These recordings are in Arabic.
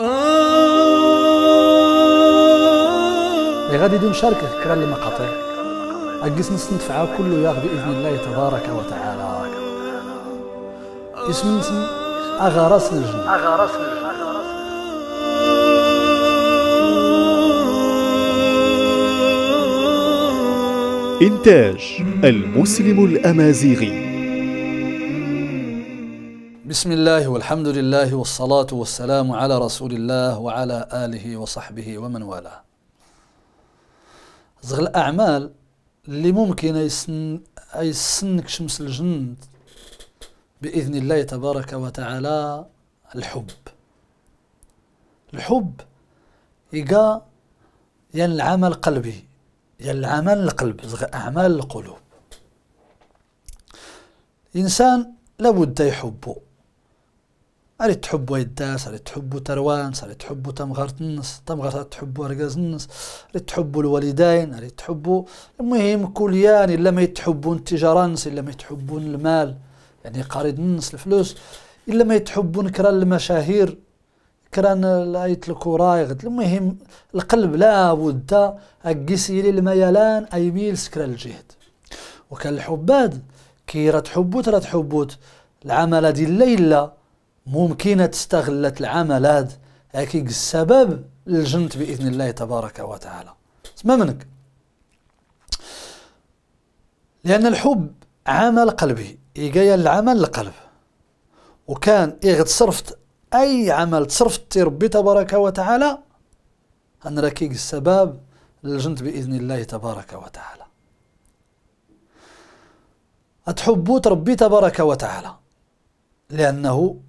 اللي غادي يدير مشاركة كرا المقاطع أجلس نستنفعها كله ياغ بإذن الله تبارك وتعالى. اسم اسم أغارس الجنة أغارس إنتاج المسلم الأمازيغي. بسم الله والحمد لله والصلاة والسلام على رسول الله وعلى آله وصحبه ومن والاه زغ الأعمال اللي ممكن يسن يسنك شمس الجند بإذن الله تبارك وتعالى الحب الحب يقى ين العمل قلبي ين العمل القلب زغ أعمال القلوب إنسان لابد يحبه أريد تحبوا يداس أريد تحبوا تروان أريد تحبوا تمغرت النص تمغرت تحبوا رقاز النص أريد تحبوا الوالدين أريد تحبوا المهم كليان إلا ما يتحبون التجارانس إلا ما يتحبون المال يعني قريد النص الفلوس إلا ما يتحبون كران المشاهير كران الآية الكرايغ المهم القلب لا بد أقسي للميلان أيميل سكر الجهد. وكان الحباد كي راه تحبوت راه تحبوت. العمل دي الليلة ممكنة تستغلت العملات هكي السبب للجنت بإذن الله تبارك وتعالى. اسمع منك. لأن الحب عمل قلبي إيجايا العمل القلب وكان إغد صرفت أي عمل تصرفت ربي تبارك وتعالى أن ركيق السبب للجنت بإذن الله تبارك وتعالى. أتحبوت ربي تبارك وتعالى. لأنه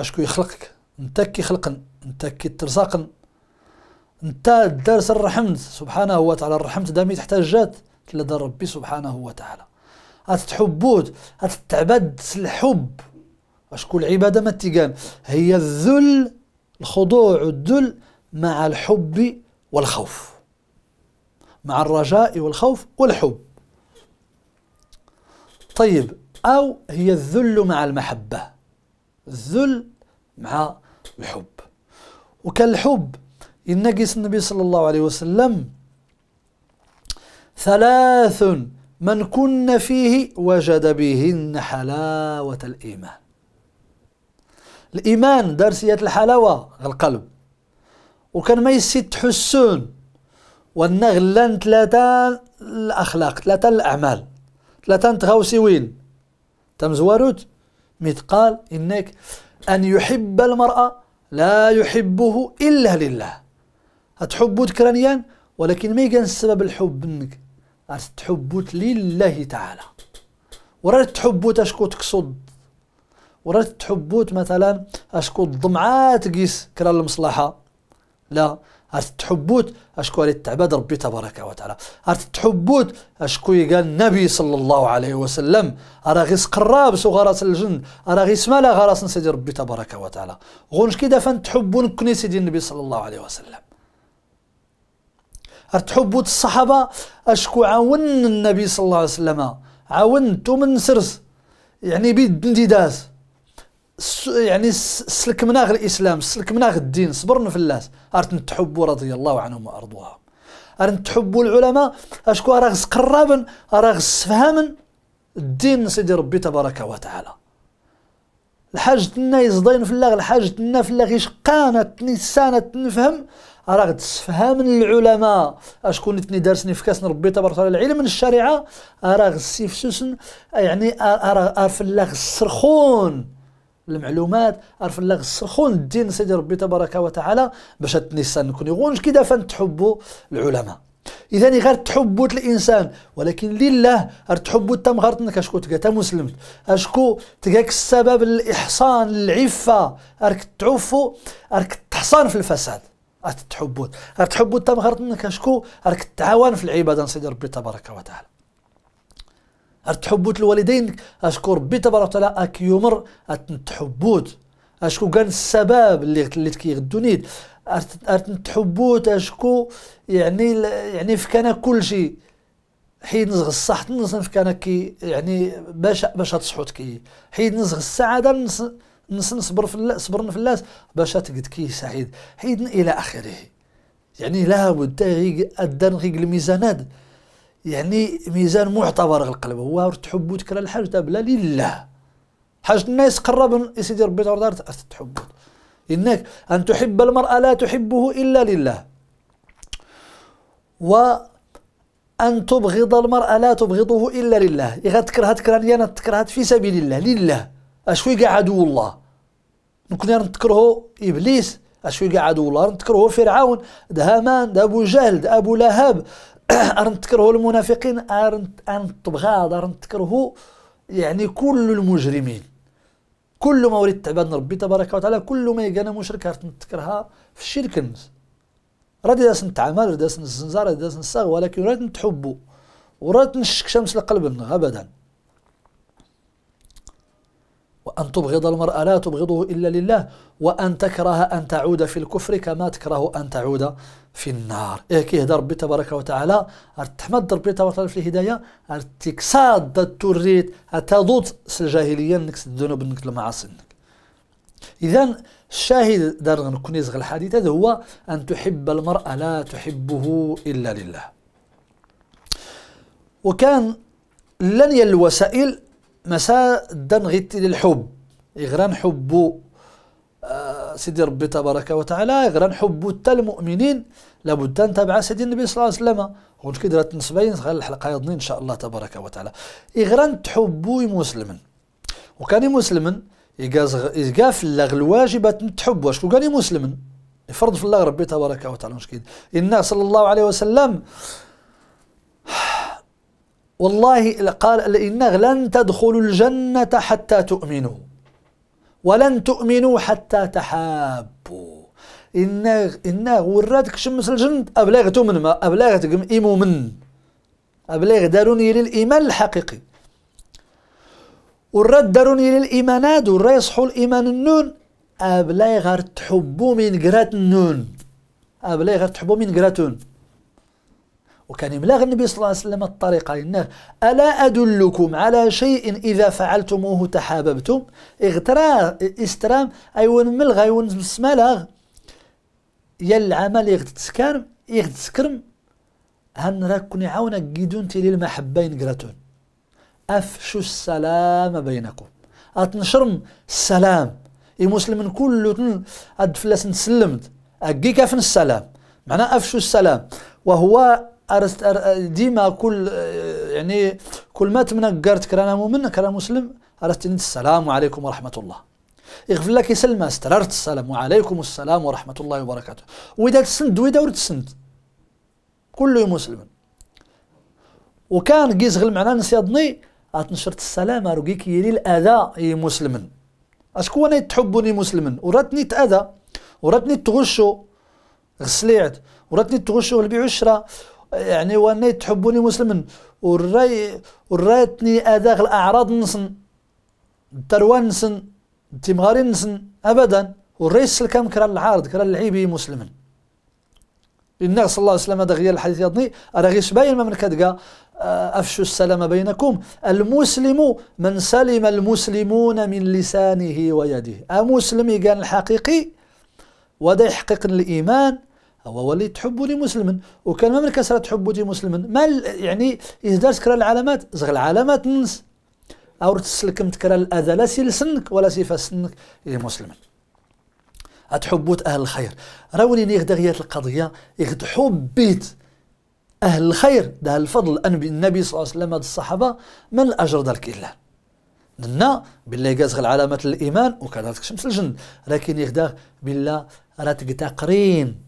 أشكو يخلقك. أنت كي خلقن أنت كي ترزقن أنت دارس الرحمت سبحانه وتعالى الرحمت دامي تحتاجات لدى ربي سبحانه وتعالى. أتتحبوت أتتعبد الحب. أشكو العبادة ما تيقان. هي الذل الخضوع الذل مع الحب والخوف. مع الرجاء والخوف والحب. طيب أو هي الذل مع المحبة. الذل مع الحب. وكان الحب ينقص النبي صلى الله عليه وسلم ثلاث من كن فيه وجد بهن حلاوة الإيمان. الإيمان درسية الحلاوة القلب. وكان ما يسيد تحسون والنغلان ثلاثة الأخلاق ثلاثة الأعمال ثلاثة تغوسيوين تمزواروت مثقال إنك أن يحب المرأة لا يحبه إلا لله. أتحبو ذكرانيان ولكن ما يكون السبب الحب انك تحبو لله تعالى. ورا تحبو تشكو تقصد. ورا تحبو مثلا أشكو الضمعات قيس كرا المصلحة. لا. تحبوت على تعبد ربي تبارك وتعالى. تحبوت أشكو قال النبي صلى الله عليه وسلم ارى غيس قراب غراس الجن ارى غيس مالا غراس سيدي ربي تبارك وتعالى. غونش كده فان تحبون كني سيدي النبي صلى الله عليه وسلم. تحبوت الصحابة أشكو عاون النبي صلى الله عليه وسلم عاونتو من سرس يعني بيد داس. يعني سلك مناغ الإسلام سلك مناغ الدين صبرنا في الناس. أرت نتحبوا رضي الله عنهم وارضوهم أرت نتحبوا العلماء. أشكو اراغس قرابا اراغس فهما الدين سيدي ربي تبارك وتعالى. الحاجة لنا يزضين في الله الحاجة لنا في الله غيش قانت نسانة نفهم أراغ تسفهم العلماء. أشكون نتني دارسني في كاس ربي تبارك وتعالى. العلم من الشريعة أراغ السيف سوسن يعني أراغ في الله السرخون. المعلومات عرف الله السرخون الدين سيدي ربي تبارك وتعالى باش النسان نكون يغونش كده فنتحبوا العلماء. اذا غير تحبوا الإنسان ولكن لله غير تحبوا تم غير أشكو تلقى مسلم. أشكو تلقاك السبب الإحصان العفة راك تعفو راك تحصان في الفساد. تحبوا غير تحبوا تم غير أشكو راك تعاون في العبادة سيدي ربي تبارك وتعالى. تحبوت الوالدين اشكو ربي تبارك وتعالى أك يمر تحبوت أشكو كان السبب اللي اللي كيغدونيت تحبوت أشكو يعني يعني فكان كل شيء حين نزغ الصح في كان كي يعني باش باش تصحوت كي. حين نزغ السعادة نس نصبر في الله صبرنا في الناس باش تقد كي سعيد. حيدنا إلى آخره. يعني لابد ادان غيق الميزانات. يعني ميزان معتبر القلب هو تحبو تكره الحاجة بلا لله. حاجة الناس قرب سيدي ربي تعالى تحبو إنك أن تحب المرأة لا تحبه إلا لله. وأن تبغض المرأة لا تبغضه إلا لله. إذا تكره تكره أنا تكره في سبيل الله لله. أشوي قاع عدو الله. نكون نتكره إبليس أشوي قاع عدو الله. نتكره فرعون ده هامان ده أبو جهل ده أبو لهب. أرن تكره المنافقين أرن أرن تبغاض أرن تكره يعني كل المجرمين كل ما ولد تعبان ربي تبارك وتعالى كل ما يقانا مشرك أرن تكرها في الشرك نس راد داس نتعامل راد داس نزنزار راد داس نساغ ولكن راد نتحبو وراد نشك شمس لقلبنا أبدا. وأن تبغض المرأة لا تبغضه إلا لله وأن تكره أن تعود في الكفر كما تكره أن تعود في النار. إيه كي هذا ربي تبارك وتعالى تحمد ربي تبارك وتعالى في الهداية تكساد التوريت تضوط الجاهلية نكس الذنوب نك المعاصي إذا الشاهد دار نكون يزغل الحديث هذا هو أن تحب المرأة لا تحبه إلا لله. وكان لن الوسائل مسادا غيتي للحب. إغران حب آه سيدي ربي تبارك وتعالى إغران حب تا المؤمنين لابد أن تبع سيدي النبي صلى الله عليه وسلم. قلت كده تنسبين خلال الحلقة يضني إن شاء الله تبارك وتعالى. إغران تحبو مسلما. وكان مسلما يقا في اللغ الواجبات تحب. واش كان مسلما؟ يفرض في الله ربي تبارك وتعالى. مش كده إن صلى الله عليه وسلم والله قال إنه لن تدخلوا الجنة حتى تؤمنوا. ولن تؤمنوا حتى تحابوا. إنه إنه وراتك شمس الجنة أبلغ تؤمن ما أبلغ تقم إيمو من. أبلغ داروني للإيمان الحقيقي. ورد داروني للإيمانات ورا يصحوا الإيمان النون. أبلغ تحبوا من قرات النون. أبلغ تحبوا من قراتون وكان يملاغ النبي صلى الله عليه وسلم الطريقة إنه ألا أدلكم على شيء إذا فعلتموه تحاببتم؟ اغترا استرام أيون ملغ أيون سمالغ يا العمل يغتسكرم يغتسكرم هن راكن يعاونك جيدون تلي المحبين قراتون. أفشوا السلام بينكم. أتنشرم السلام. المسلمين كل أدفلس نسلمت. أجيك في السلام. معناه أفشوا السلام. وهو أرست ديما كل يعني كل ما تمنقرت كرانا مؤمن كرانا مسلم أرست السلام عليكم ورحمة الله. يغفر لك يسلم استررت السلام وعليكم السلام ورحمة الله وبركاته. وإذا تسند وإذا ورد تسند. كل مسلم. وكان قيس غل معنا نسيضني أتنشرت السلام أرقيك يلي الأذى يي مسلما أشكو أنا تحبني مسلما وراتني تأذى وراتني تغشو غسليعت وراتني تغشو البيع عشرة يعني واني تحبوني مسلما. والراي وراتني اداغ الأعراض نسن التروان نسن التمغاري نسن ابدا. والرئيس الكام كرا العارض كرا العيبي مسلما. النبي صلى الله عليه وسلم هذا غير الحديث يضني. أنا غير باين من كدقا آه، أفشوا السلام بينكم. المسلم من سلم المسلمون من لسانه ويده. المسلم كان الحقيقي وده يحقق الإيمان. هو ولي تحبني مسلما وكان ما من كسرة تحبني مسلما ما يعني إذا تكرا العلامات. زغ العلامات ننس. أو تسلكم تكرا الأذى. لا سي لسنك ولا سي فسنك مسلما أتحبوت أهل الخير. راوني نيغ دغيات القضية. يغد حبيت أهل الخير. ده الفضل. النبي صلى الله عليه وسلم الصحابة من الأجر ذلك إلا. لنا بالله يقازغ العلامات الإيمان وكذلك شمس الجن. لكن يغدا بالله راتك تقرين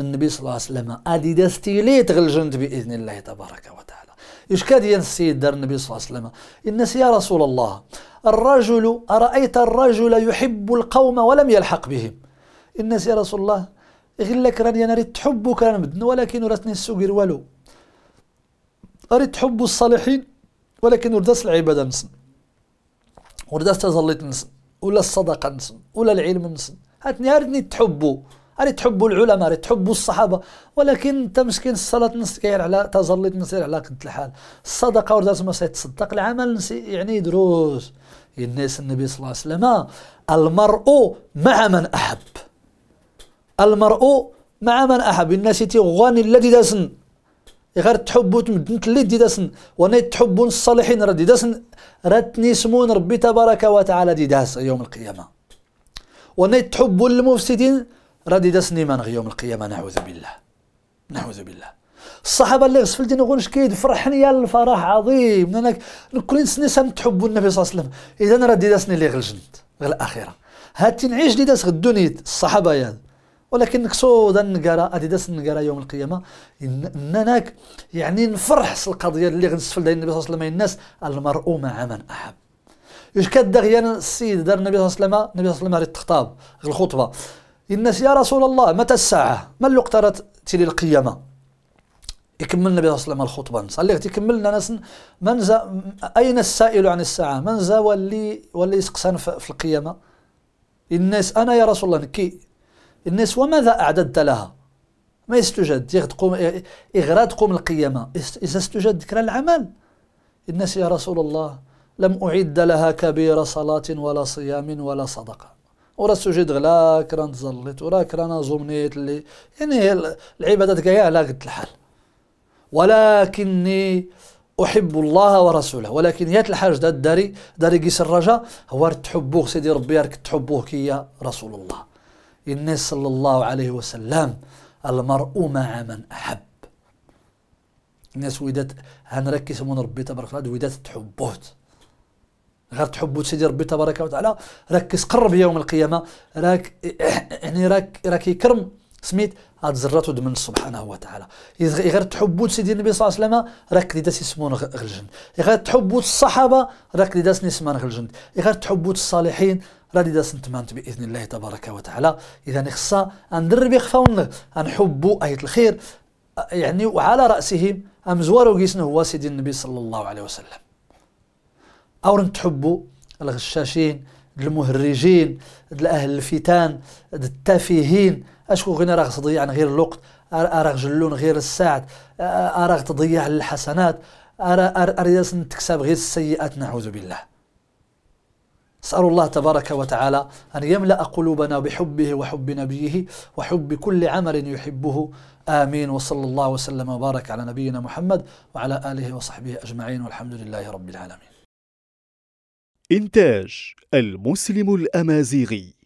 النبي صلى الله عليه وسلم. ادي داستيلي تغلجنت باذن الله تبارك وتعالى. إيش كاد السيد دار النبي صلى الله عليه وسلم؟ الناس يا رسول الله الرجل أرأيت الرجل يحب القوم ولم يلحق بهم؟ الناس يا رسول الله غير لك راني أنا ريت تحبك أنا بدن ولكن ورثني السوق والو. اريد تحب الصالحين ولكن ورداس العبادة نسن. ورداس تظليت نسن ولا الصدقة نسن ولا العلم نسن. هاتني اريدني تحبوا راه تحبوا العلماء راه تحبوا الصحابة ولكن أنت مسكين الصلاة نص كاين على تظليت نسير على قد الحال. الصدقة ورزاس ما سيتصدق العمل يعني دروس الناس النبي صلى الله عليه وسلم المرء مع من أحب. المرء مع من أحب. الناس تيغواني الذي داسن. غير تحبوا تمدنت اللي داسن. وأنا تحبون الصالحين راه داسن. راتني سمون ربي تبارك وتعالى دي داس يوم القيامة. وأنا تحبوا المفسدين. راه دي داس نيمان يوم القيامة نعوذ بالله. نعوذ بالله. الصحابة اللي غسفل دين نقولش كيد فرحني يا الفرح عظيم. انك كل سنه تحبوا النبي صلى الله عليه وسلم. إذا راه دي داسني اللي غلجنت غير الآخرة. هاتي نعيش دي داس غدوني الصحابة يا. ولكن نكسو ذا النقرا أدي داس النقرا يوم القيامة. اننا يعني نفرح القضية اللي غنسفل النبي صلى الله عليه وسلم. الناس المرء مع من أحب. يش كدغيا السيد دار النبي صلى الله عليه وسلم النبي صلى الله عليه وسلم الخطبة. الناس يا رسول الله متى الساعة؟ ما اللي اقترت تلي القيامة؟ يكمل النبي صلى الله عليه وسلم الخطبة. صلي يكملنا ناس من زا أين السائل عن الساعة؟ من زا واللي واللي يسقسان في القيامة؟ الناس أنا يا رسول الله كي الناس وماذا أعددت لها؟ ما يستجد. تقوم إغراء تقوم القيامة. إذا استجد ذكر العمل. الناس يا رسول الله لم أعد لها كبير صلاة ولا صيام ولا صدقة. ورا سجد غلا كران تزلت ورا كران زومنيت اللي يعني العبادات كاع على قد الحال. ولكني أحب الله ورسوله ولكن يات الحاج دا داري داري قيس الرجاء هو تحبوه سيدي ربي راك تحبوه كي رسول الله. الناس صلى الله عليه وسلم المرء مع من أحب. الناس ودات هنركز من ربي تبارك وتعالى ودات تحبوت. غير تحبوا سيدي ربي تبارك وتعالى ركز قرب يوم القيامة راك يعني راك راك يكرم سميت هاد زرات من سبحانه وتعالى. غير تحبوا سيدي النبي صلى الله عليه وسلم راك داس يسمون غلجن غير تحبوا الصحابة راك داس نسمان غلجن غير تحبوا الصالحين راني داس نتمانت بإذن الله تبارك وتعالى. اذا خصا ندرب يخفاون نحبوا آية الخير يعني وعلى رأسهم امزوار وقيسنا هو سيدي النبي صلى الله عليه وسلم. أو تحبوا الغشاشين المهرجين أهل الفتان التافهين. أشكو غير راغ تضيع غير الوقت؟ راغ جلون غير الساعة؟ راغ تضيع الحسنات راغ تكسب غير السيئات؟ نعوذ بالله. أسأل الله تبارك وتعالى أن يملأ قلوبنا بحبه وحب نبيه وحب كل عمل يحبه. آمين. وصلى الله وسلم وبارك على نبينا محمد وعلى آله وصحبه أجمعين والحمد لله رب العالمين. إنتاج المسلم الأمازيغي.